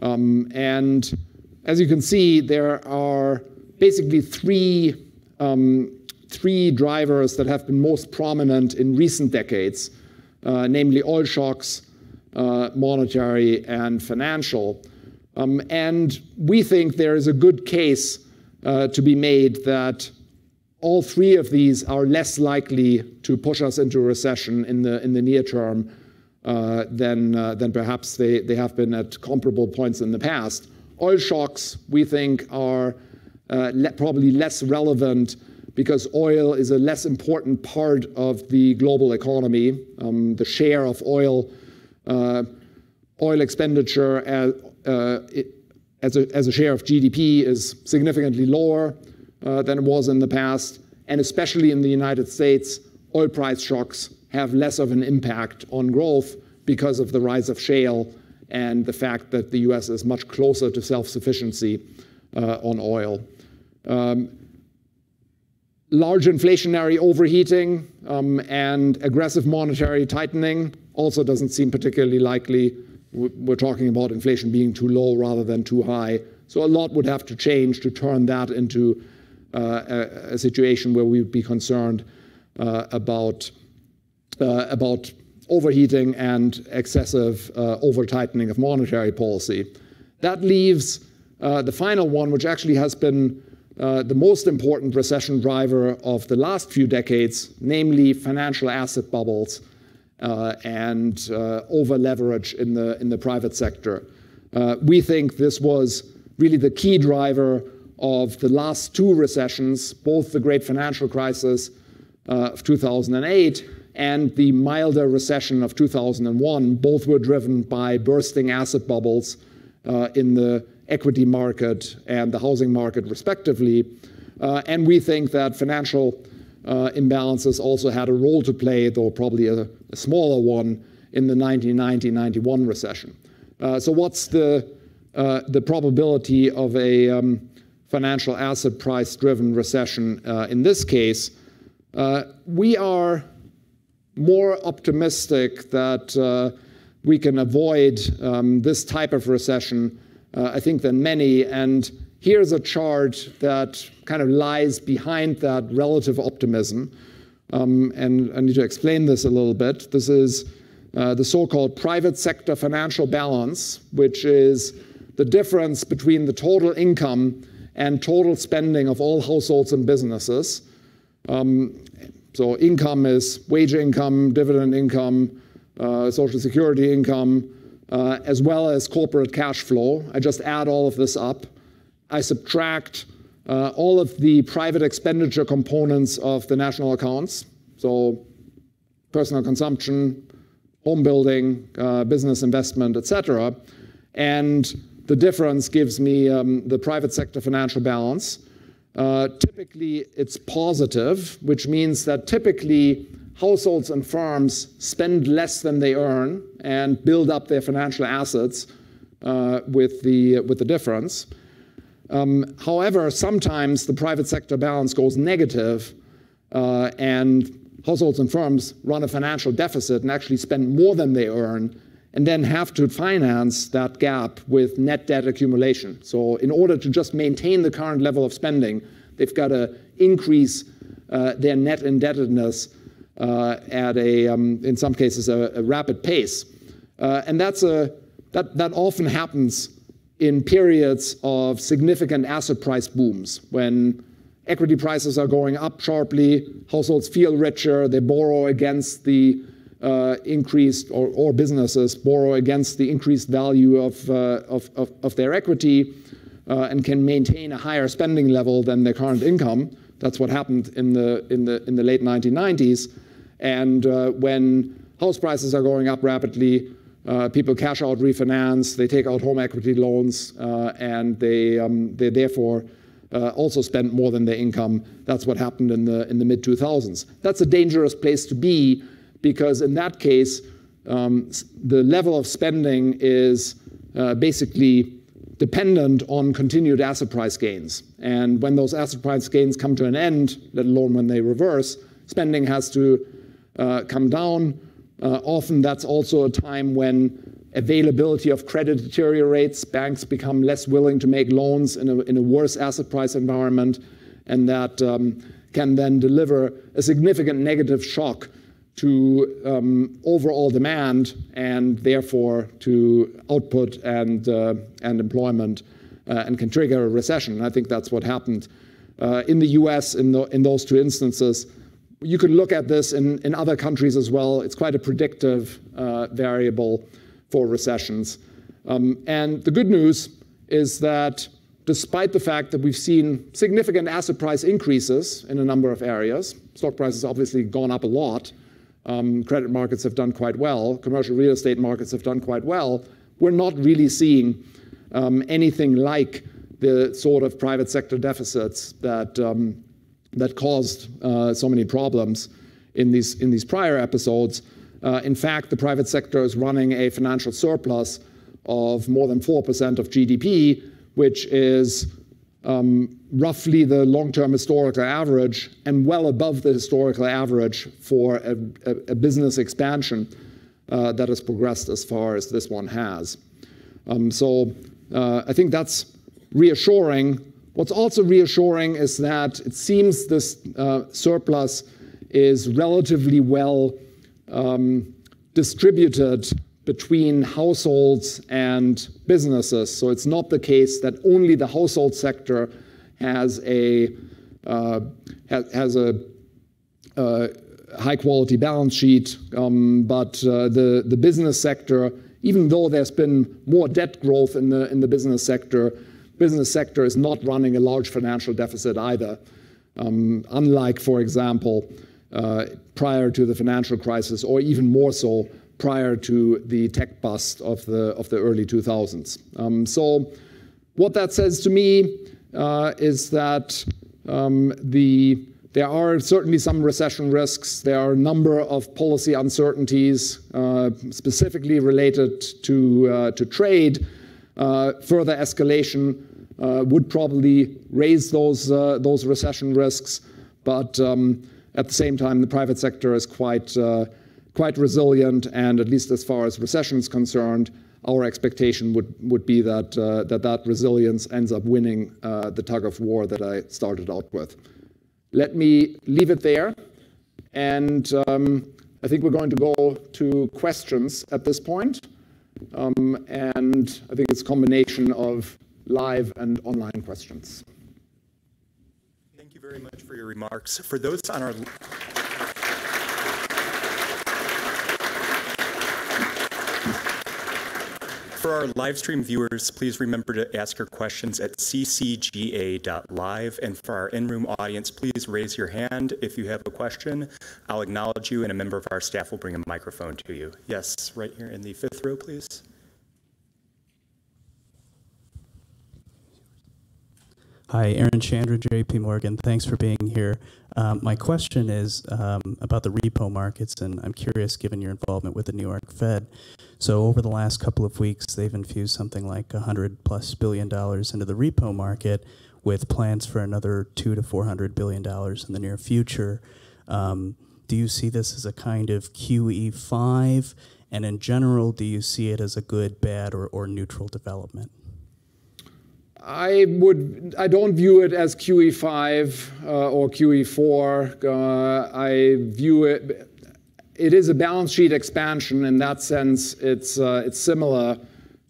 Um, and as you can see, there are basically three, um, three drivers that have been most prominent in recent decades, uh, namely oil shocks, uh, monetary, and financial. Um, and we think there is a good case uh, to be made that all three of these are less likely to push us into a recession in the, in the near term uh, than, uh, than perhaps they, they have been at comparable points in the past. Oil shocks, we think, are uh, le probably less relevant because oil is a less important part of the global economy. Um, the share of oil, uh, oil expenditure as, uh, it, as, a, as, a, share of GDP is significantly lower uh, than it was in the past. And especially in the United States, oil price shocks have less of an impact on growth because of the rise of shale and the fact that the US is much closer to self-sufficiency uh, on oil. Um, large inflationary overheating um, and aggressive monetary tightening also doesn't seem particularly likely. We're talking about inflation being too low rather than too high. So a lot would have to change to turn that into uh, a, a, situation where we would be concerned uh, about uh, about overheating and excessive uh, over tightening of monetary policy. That leaves uh, the final one, which actually has been uh, the most important recession driver of the last few decades, namely financial asset bubbles and uh, over leverage in the, in the private sector. Uh, we think this was really the key driver of the last two recessions, both the great financial crisis of 2008 and the milder recession of 2001. Both were driven by bursting asset bubbles uh, in the equity market and the housing market, respectively. Uh, and we think that financial uh, imbalances also had a role to play, though probably a, a smaller one, in the 1990-91 recession. Uh, so what's the, uh, the probability of a um, financial asset price-driven recession uh, in this case? Uh, we are more optimistic that uh, we can avoid um, this type of recession, I think, than many. And Here's a chart that kind of lies behind that relative optimism. Um, and I need to explain this a little bit. This is uh, the so-called private sector financial balance, which is the difference between the total income and total spending of all households and businesses. Um, so income is wage income, dividend income, uh, social security income, uh, as well as corporate cash flow. I just add all of this up. I subtract uh, all of the private expenditure components of the national accounts, so personal consumption, home building, uh, business investment, etc. And the difference gives me um, the private sector financial balance. Uh, typically, it's positive, which means that typically households and firms spend less than they earn and build up their financial assets uh, with, the, with the difference. Um, however, sometimes the private sector balance goes negative, uh, and households and firms run a financial deficit and actually spend more than they earn and then have to finance that gap with net debt accumulation. So in order to just maintain the current level of spending, they've got to increase uh, their net indebtedness uh, at a, um, in some cases, a, a rapid pace. Uh, and that's a, that, that often happens in periods of significant asset price booms when equity prices are going up sharply, households feel richer, they borrow against the uh, increased, or, or, businesses borrow against the increased value of, uh, of, of, of, their equity uh, and can maintain a higher spending level than their current income. That's what happened in the, in the, in the late 1990s. And uh, when house prices are going up rapidly, uh, people cash out, refinance, they take out home equity loans, uh, and they, um, they therefore uh, also spend more than their income. That's what happened in the, in the mid 2000s. That's a dangerous place to be because, in that case, um, the level of spending is uh, basically dependent on continued asset price gains. And when those asset price gains come to an end, let alone when they reverse, spending has to uh, come down uh, often that's also a time when availability of credit deteriorates, banks become less willing to make loans in a, in a worse asset price environment, and that um, can then deliver a significant negative shock to um, overall demand and therefore to output and, uh, and employment uh, and can trigger a recession. I think that's what happened uh, in the US in, the, in those two instances you could look at this in, in other countries as well. It's quite a predictive uh, variable for recessions. Um, and the good news is that despite the fact that we've seen significant asset price increases in a number of areas, stock prices obviously gone up a lot, um, credit markets have done quite well, commercial real estate markets have done quite well, we're not really seeing um, anything like the sort of private sector deficits that um, that caused uh, so many problems in these, in these prior episodes. Uh, in fact, the private sector is running a financial surplus of more than 4% of GDP, which is um, roughly the long-term historical average and well above the historical average for a, a, a business expansion uh, that has progressed as far as this one has. Um, so uh, I think that's reassuring. What's also reassuring is that it seems this uh, surplus is relatively well um, distributed between households and businesses. So it's not the case that only the household sector has a uh, has, a uh, high quality balance sheet, um, but uh, the the business sector, even though there's been more debt growth in the in the business sector, business sector is not running a large financial deficit either. Um, unlike, for example, uh, prior to the financial crisis, or even more so prior to the tech bust of the, of the early 2000s. Um, so what that says to me uh, is that um, the, there are certainly some recession risks. There are a number of policy uncertainties, uh, specifically related to, uh, to trade. Uh, further escalation would probably raise those, uh, those recession risks, but um, at the same time, the private sector is quite quite resilient, and at least as far as recession is concerned, our expectation would, would be that, uh, that that resilience ends up winning uh, the tug of war that I started out with. Let me leave it there, and um, I think we're going to go to questions at this point. Um, and I think it's a combination of live and online questions. Thank you very much for your remarks. For those on our For our live stream viewers, please remember to ask your questions at ccga.live. And for our in-room audience, please raise your hand if you have a question. I'll acknowledge you and a member of our staff will bring a microphone to you. Yes, right here in the fifth row, please. Hi, Aaron Chandra, JP Morgan. Thanks for being here. Um, my question is um, about the repo markets, and I'm curious, given your involvement with the New York Fed. So, over the last couple of weeks, they've infused something like 100 plus billion dollars into the repo market, with plans for another two to 400 billion dollars in the near future. Um, do you see this as a kind of QE5? And in general, do you see it as a good, bad, or, or neutral development? I would. I don't view it as QE5 uh, or QE4. Uh, I view it. It is a balance sheet expansion. In that sense, it's uh, it's similar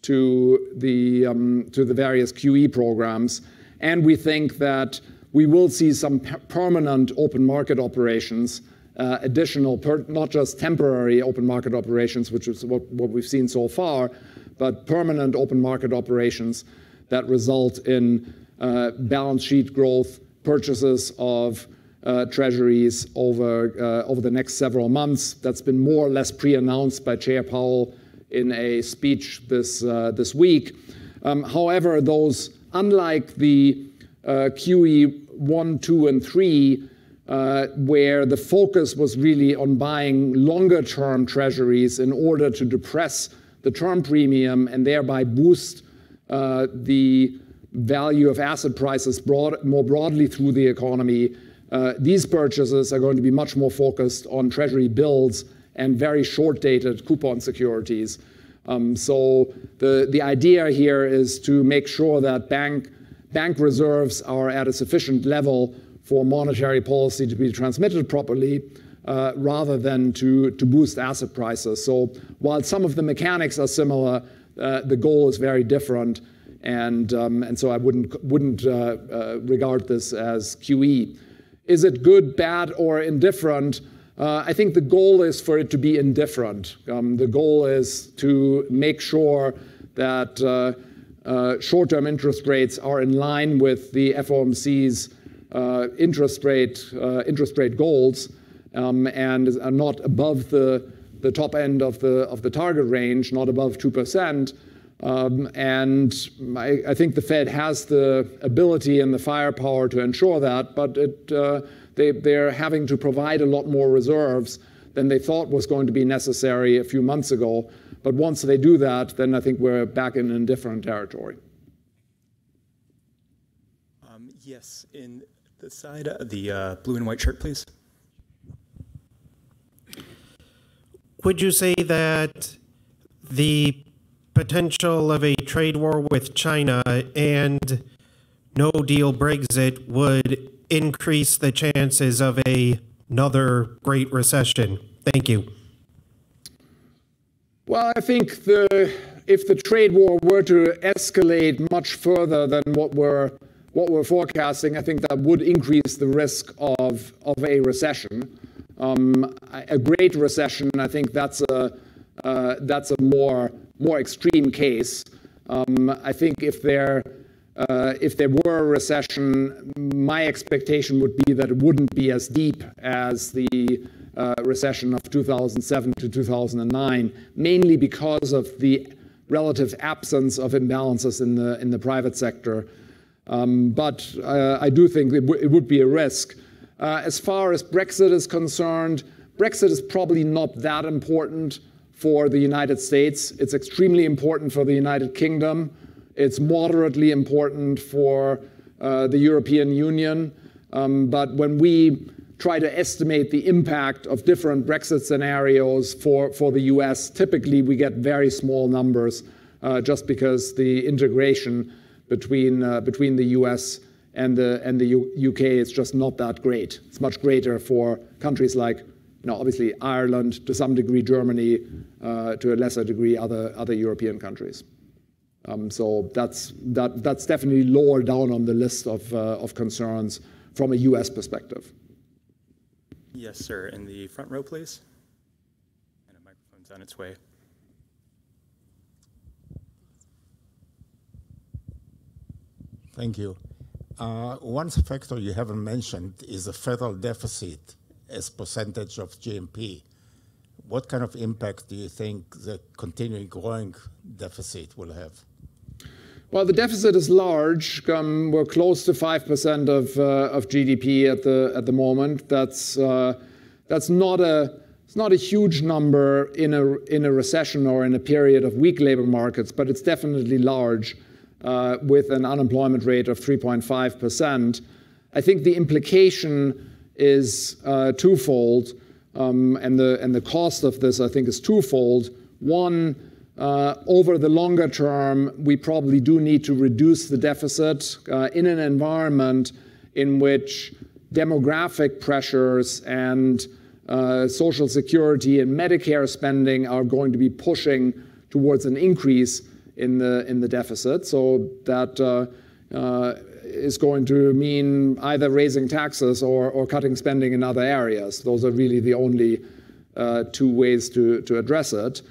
to the um, to the various QE programs, and we think that we will see some permanent open market operations. Uh, additional, not just temporary open market operations, which is what, what we've seen so far, but permanent open market operations that result in uh, balance sheet growth, purchases of uh, treasuries over, uh, over the next several months. That's been more or less pre-announced by Chair Powell in a speech this, week. Um, however, those, unlike the QE 1, 2, and 3, uh, where the focus was really on buying longer term treasuries in order to depress the term premium and thereby boost the value of asset prices broad, more broadly through the economy, uh, these purchases are going to be much more focused on treasury bills and very short dated coupon securities. Um, so the, the idea here is to make sure that bank, bank reserves are at a sufficient level for monetary policy to be transmitted properly. Uh, rather than to, to boost asset prices. So while some of the mechanics are similar, uh, the goal is very different. And, um, and so I wouldn't, wouldn't uh, uh, regard this as QE. Is it good, bad, or indifferent? Uh, I think the goal is for it to be indifferent. Um, the goal is to make sure that uh, uh, short term interest rates are in line with the FOMC's uh, interest, rate, interest rate goals um, and are not above the the top end of the of the target range, not above two percent. Um, and I, I, think the Fed has the ability and the firepower to ensure that, but it, uh, they, they're having to provide a lot more reserves than they thought was going to be necessary a few months ago. But once they do that, then I think we're back in indifferent territory. Um, yes, in the side, uh, the uh, blue and white shirt, please. Would you say that the potential of a trade war with China and no deal Brexit would increase the chances of a, another great recession? Thank you. Well, I think the, if the trade war were to escalate much further than what we're, what we're forecasting, I think that would increase the risk of, of a recession. Um, a great recession, I think that's a, uh, that's a more, more extreme case. Um, I think if there, uh, if there were a recession, my expectation would be that it wouldn't be as deep as the uh, recession of 2007 to 2009, mainly because of the relative absence of imbalances in the in the private sector. Um, but uh, I do think it, it, would be a risk. Uh, as far as Brexit is concerned, Brexit is probably not that important for the United States. It's extremely important for the United Kingdom. It's moderately important for uh, the European Union. Um, but when we try to estimate the impact of different Brexit scenarios for, for the US, typically we get very small numbers uh, just because the integration between, uh, between the US and the, and the U UK is just not that great. It's much greater for countries like, you know, obviously Ireland, to some degree Germany, uh, to a lesser degree other, other European countries. Um, so that's, that, that's definitely lower down on the list of, uh, of concerns from a US perspective. Yes, sir. In the front row, please. And a microphone's on its way. Thank you. Uh, one factor you haven't mentioned is the federal deficit as percentage of GNP. What kind of impact do you think the continuing growing deficit will have? Well, the deficit is large. Um, we're close to five percent of uh, of GDP at the at the moment. That's uh, that's not a it's not a huge number in a in a recession or in a period of weak labor markets, but it's definitely large with an unemployment rate of 3.5 percent. I think the implication is uh, twofold, um, and the and the cost of this I think is twofold. One uh, over the longer term, we probably do need to reduce the deficit uh, in an environment in which demographic pressures and uh, Social Security and Medicare spending are going to be pushing towards an increase in the in the deficit. So that uh, uh, is going to mean either raising taxes or, or cutting spending in other areas. Those are really the only uh, two ways to, to address it.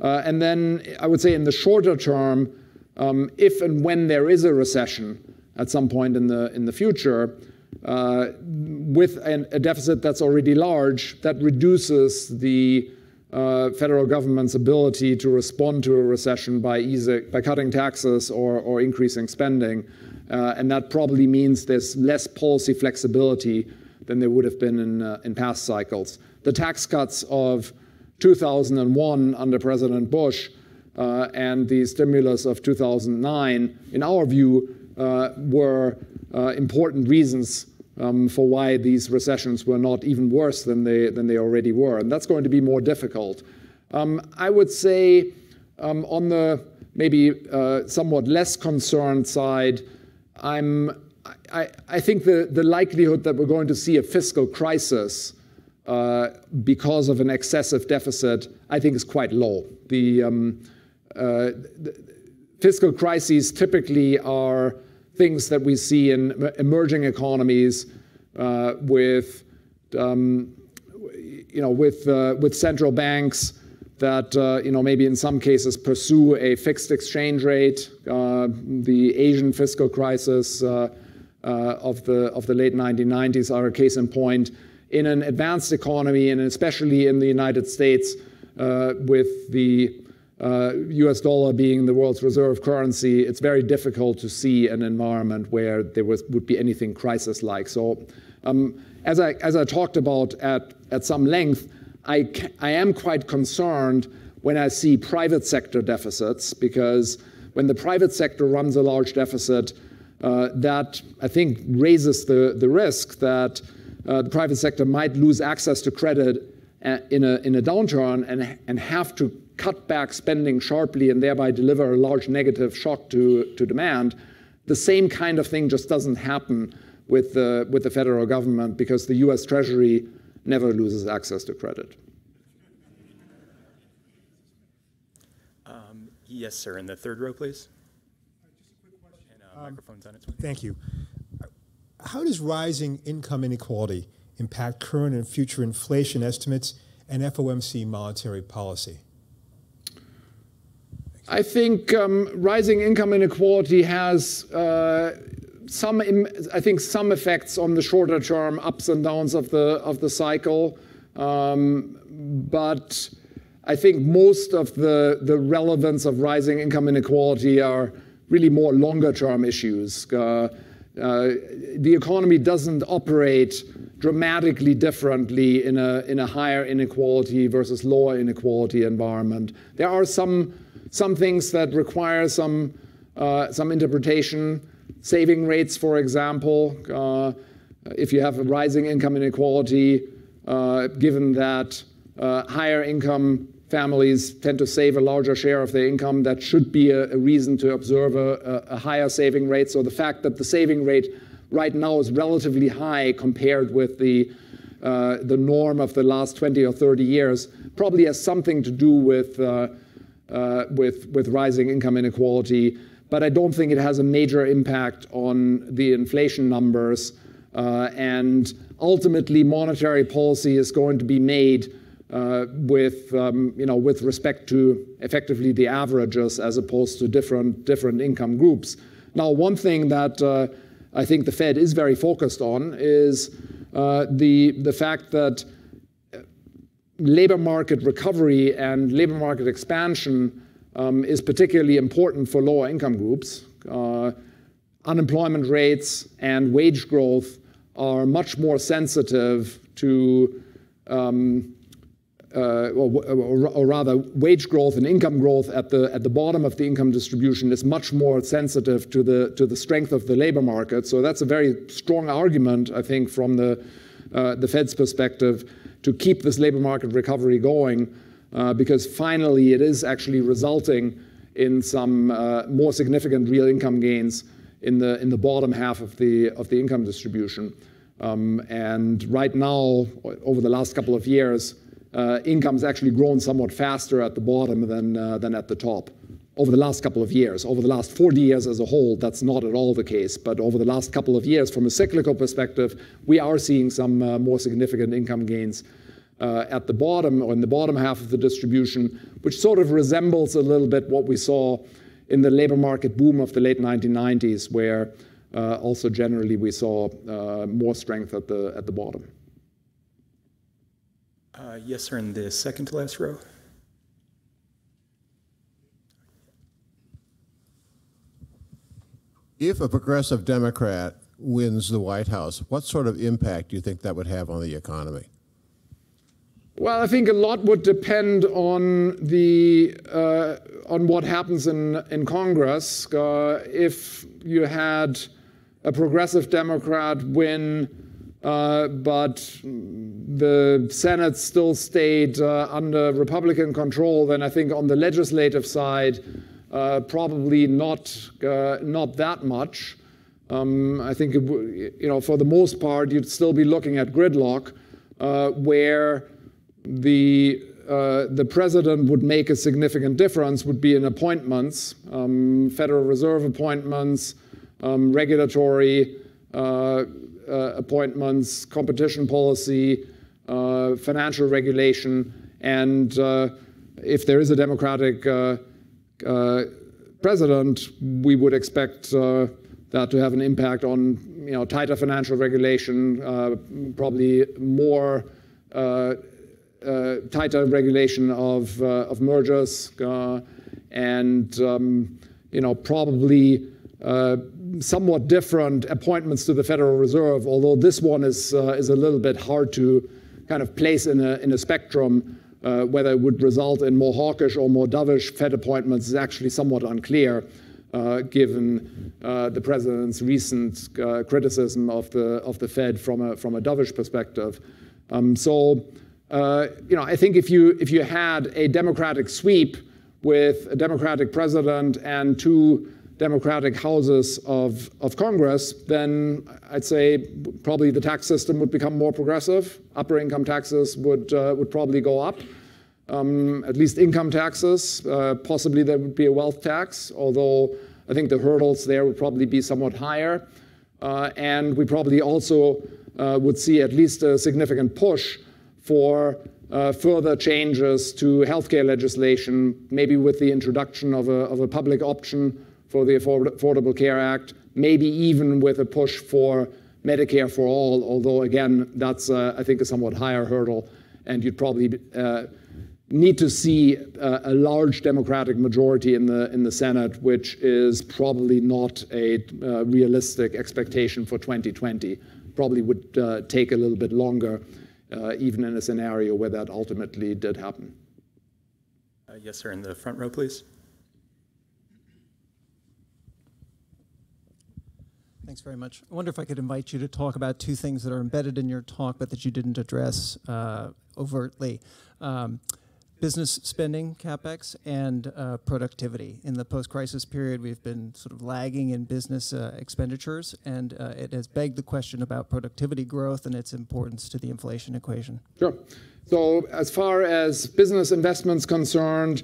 Uh, and then I would say in the shorter term, um, if and when there is a recession at some point in the in the future, uh, with an, a deficit that's already large, that reduces the uh, federal government's ability to respond to a recession by, easy, by cutting taxes or, or increasing spending. Uh, and that probably means there's less policy flexibility than there would have been in, uh, in past cycles. The tax cuts of 2001 under President Bush uh, and the stimulus of 2009, in our view, uh, were uh, important reasons um, for why these recessions were not even worse than they, than they already were. And that's going to be more difficult. Um, I would say um, on the maybe uh, somewhat less concerned side, I'm, I, I think the, the likelihood that we're going to see a fiscal crisis uh, because of an excessive deficit, I think is quite low. The, um, uh, the fiscal crises typically are things that we see in emerging economies uh, with, um, you know, with, uh, with central banks that, uh, you know, maybe in some cases pursue a fixed exchange rate. the Asian fiscal crisis of, the, of the late 1990s are a case in point in an advanced economy, and especially in the United States, uh, with the uh, US dollar being the world's reserve currency, it's very difficult to see an environment where there was, would be anything crisis like. So, um, as, I, as I talked about at, at some length, I, I am quite concerned when I see private sector deficits because when the private sector runs a large deficit, uh, that I think raises the, the risk that uh, the private sector might lose access to credit uh, in a, in a downturn and, and have to cut back spending sharply and thereby deliver a large negative shock to, to demand. The same kind of thing just doesn't happen with the, with the federal government because the US Treasury never loses access to credit. Um, yes, sir. In the third row, please. And, uh, microphone's on its way. Thank you. How does rising income inequality impact current and future inflation estimates and FOMC monetary policy? I think um, rising income inequality has uh, some, I think, some effects on the shorter term ups and downs of the of the cycle, um, but I think most of the the relevance of rising income inequality are really more longer term issues. Uh, uh, the economy doesn't operate dramatically differently in a in a higher inequality versus lower inequality environment. There are some some things that require some uh, some interpretation saving rates, for example, uh, if you have a rising income inequality, uh, given that uh, higher income families tend to save a larger share of their income, that should be a, a reason to observe a, a, higher saving rate. So the fact that the saving rate right now is relatively high compared with the uh, the norm of the last 20 or 30 years probably has something to do with uh, uh, with with rising income inequality but I don't think it has a major impact on the inflation numbers. Uh, and ultimately, monetary policy is going to be made uh, with, um, you know, with respect to effectively the averages as opposed to different, different income groups. Now, one thing that uh, I think the Fed is very focused on is uh, the, the fact that labor market recovery and labor market expansion um, is particularly important for lower income groups. Uh, unemployment rates and wage growth are much more sensitive to, um, uh, or, or, rather, wage growth and income growth at the at the bottom of the income distribution is much more sensitive to the to the strength of the labor market. So that's a very strong argument, I think, from the uh, the Fed's perspective, to keep this labor market recovery going uh, because finally it is actually resulting in some uh, more significant real income gains in the in the bottom half of the of the income distribution. Um, and right now, over the last couple of years, uh, income's actually grown somewhat faster at the bottom than uh, than at the top. Over the last couple of years, over the last 40 years as a whole, that's not at all the case. But over the last couple of years, from a cyclical perspective, we are seeing some uh, more significant income gains uh, at the bottom or in the bottom half of the distribution, which sort of resembles a little bit what we saw in the labor market boom of the late 1990s, where uh, also generally we saw uh, more strength at the at the bottom. Uh, yes, sir. In the second to last row. If a progressive Democrat wins the White House, what sort of impact do you think that would have on the economy? Well, I think a lot would depend on the uh, on what happens in in Congress. Uh, if you had a progressive Democrat win, uh, but the Senate still stayed uh, under Republican control, then I think on the legislative side, probably not uh, not that much. Um, I think you know for the most part, you'd still be looking at gridlock, where the uh, the president would make a significant difference would be in appointments, um, Federal Reserve appointments, um, regulatory uh, uh, appointments, competition policy, uh, financial regulation, and uh, if there is a Democratic uh, president, we would expect that to have an impact on you know tighter financial regulation, probably more uh, tighter regulation of, uh, of mergers uh, and um, you know probably somewhat different appointments to the Federal Reserve, although this one is, is a little bit hard to kind of place in a, in a spectrum. Uh, whether it would result in more hawkish or more dovish Fed appointments is actually somewhat unclear, uh, given uh, the president's recent criticism of the of the Fed from a from a dovish perspective. Um, so uh, you know, I think if you if you had a Democratic sweep with a Democratic president and two Democratic houses of, of Congress, then I'd say probably the tax system would become more progressive. Upper income taxes would uh, would probably go up. Um, at least income taxes. Uh, possibly there would be a wealth tax, although I think the hurdles there would probably be somewhat higher. Uh, and we probably also uh, would see at least a significant push for uh, further changes to healthcare legislation, maybe with the introduction of a, of a public option for the Affordable Care Act, maybe even with a push for Medicare for all, although again, that's, I think, a somewhat higher hurdle, and you'd probably uh, need to see uh, a large Democratic majority in the in the Senate, which is probably not a uh, realistic expectation for 2020. Probably would uh, take a little bit longer uh, even in a scenario where that ultimately did happen. Uh, yes, sir. In the front row, please. Thanks very much. I wonder if I could invite you to talk about two things that are embedded in your talk but that you didn't address uh, overtly. Um, business spending, capex, and uh, productivity. In the post-crisis period, we've been sort of lagging in business uh, expenditures, and uh, it has begged the question about productivity growth and its importance to the inflation equation. Sure. So as far as business investments concerned,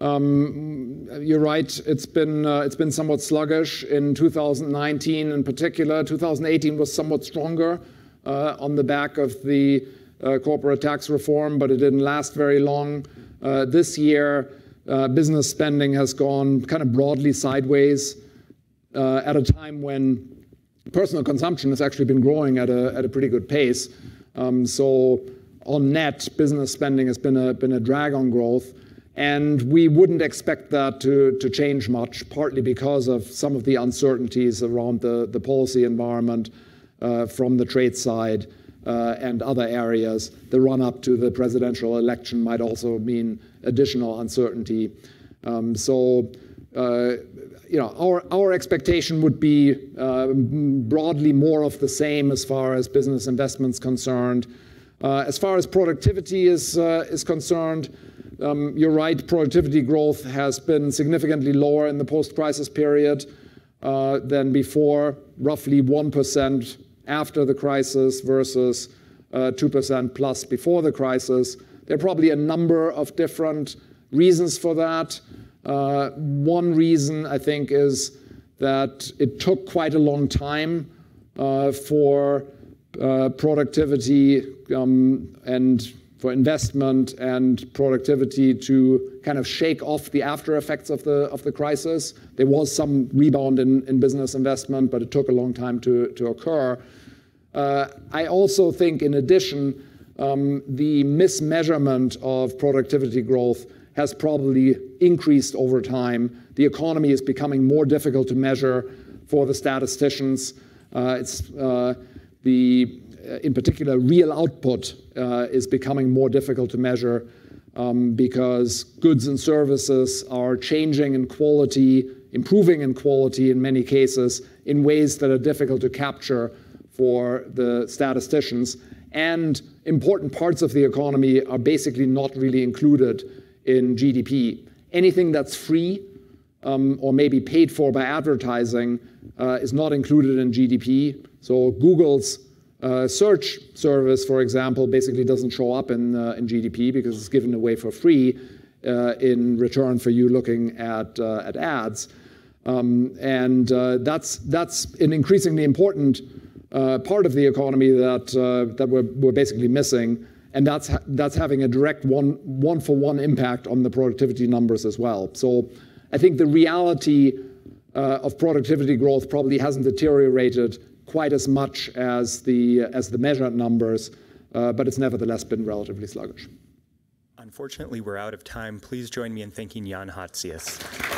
um, you're right. It's been uh, it's been somewhat sluggish in 2019, in particular. 2018 was somewhat stronger uh, on the back of the corporate tax reform, but it didn't last very long. Uh, this year, uh, business spending has gone kind of broadly sideways at a time when personal consumption has actually been growing at a, pretty good pace. Um, so on net, business spending has been a, been a drag on growth. And we wouldn't expect that to, change much, partly because of some of the uncertainties around the, the policy environment uh, from the trade side uh, and other areas. The run up to the presidential election might also mean additional uncertainty. Um, so, uh, you know, our, our expectation would be uh, broadly more of the same as far as business investments concerned. Uh, as far as productivity is, uh, is concerned, um, you're right, productivity growth has been significantly lower in the post crisis period uh, than before, roughly 1% after the crisis versus uh, 2% plus before the crisis. There are probably a number of different reasons for that. Uh, one reason, I think, is that it took quite a long time uh, for uh, productivity um, and for investment and productivity to kind of shake off the after effects of the of the crisis. There was some rebound in, in business investment, but it took a long time to, to occur. Uh, I also think, in addition, um, the mismeasurement of productivity growth has probably increased over time. The economy is becoming more difficult to measure for the statisticians. Uh, it's uh, the, uh, in particular, real output uh, is becoming more difficult to measure um, because goods and services are changing in quality, improving in quality in many cases, in ways that are difficult to capture for the statisticians, and important parts of the economy are basically not really included in GDP. Anything that's free um, or maybe paid for by advertising uh, is not included in GDP. So Google's uh, search service, for example, basically doesn't show up in, uh, in GDP because it's given away for free uh, in return for you looking at, uh, at ads. Um, and uh, that's, that's an increasingly important uh, part of the economy that, that we're, we're basically missing. And that's, ha that's having a direct one, one for one impact on the productivity numbers as well. So I think the reality of productivity growth probably hasn't deteriorated quite as much as the, as the measured numbers, uh, but it's nevertheless been relatively sluggish. Unfortunately, we're out of time. Please join me in thanking Jan Hatzius.